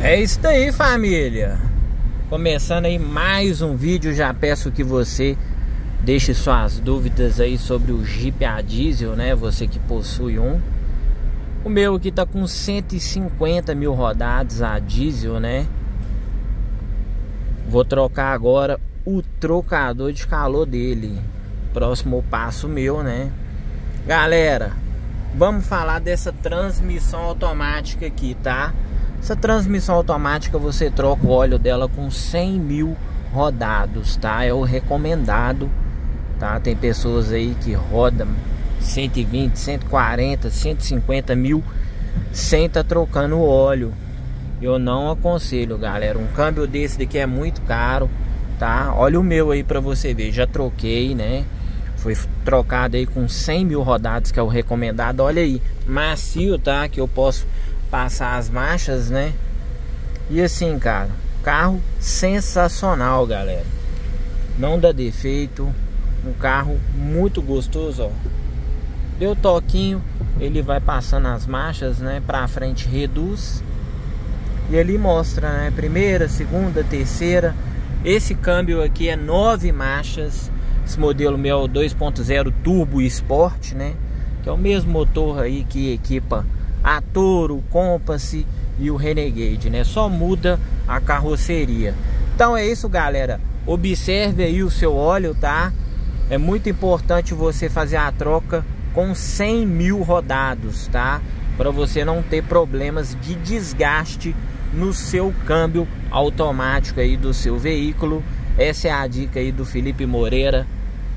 É isso aí família. Começando aí mais um vídeo Já peço que você deixe suas dúvidas aí sobre o Jeep a diesel né? Você que possui um. O meu aqui tá com 150 mil rodados a diesel né? Vou trocar agora o trocador de calor dele. Próximo passo meu né? Galera Vamos falar dessa transmissão automática aqui, tá? Essa transmissão automática você troca o óleo dela com 100 mil rodados, tá? É o recomendado, tá? Tem pessoas aí que rodam 120, 140, 150 mil sem tá trocando o óleo. Eu não aconselho, galera. Um câmbio desse daqui é muito caro, tá? Olha o meu aí pra você ver. Já troquei, né? Foi trocado aí com 100 mil rodados, que é o recomendado. Olha aí, macio, tá? Que eu posso passar as marchas, né? E assim, cara, carro sensacional, galera. Não dá defeito. Um carro muito gostoso, ó. Deu toquinho, ele vai passando as marchas, né? Pra frente reduz. E ali mostra, né? Primeira, segunda, terceira. Esse câmbio aqui é nove marchas. Esse modelo meu 2.0 Turbo Sport, né? Que é o mesmo motor aí que equipa a Toro, Compass e o Renegade, né? Só muda a carroceria. Então é isso, galera. Observe aí o seu óleo, tá? É muito importante você fazer a troca com 100 mil rodados, tá? Para você não ter problemas de desgaste no seu câmbio automático aí do seu veículo. Essa é a dica aí do Felipe Moreira.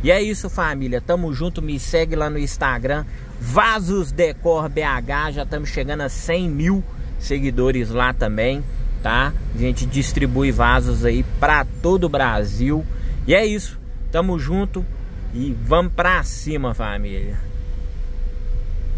E é isso, família. Tamo junto. Me segue lá no Instagram. Vasos Decor BH. Já estamos chegando a 100 mil seguidores lá também, tá? A gente distribui vasos aí para todo o Brasil. E é isso. Tamo junto. E vamos pra cima, família.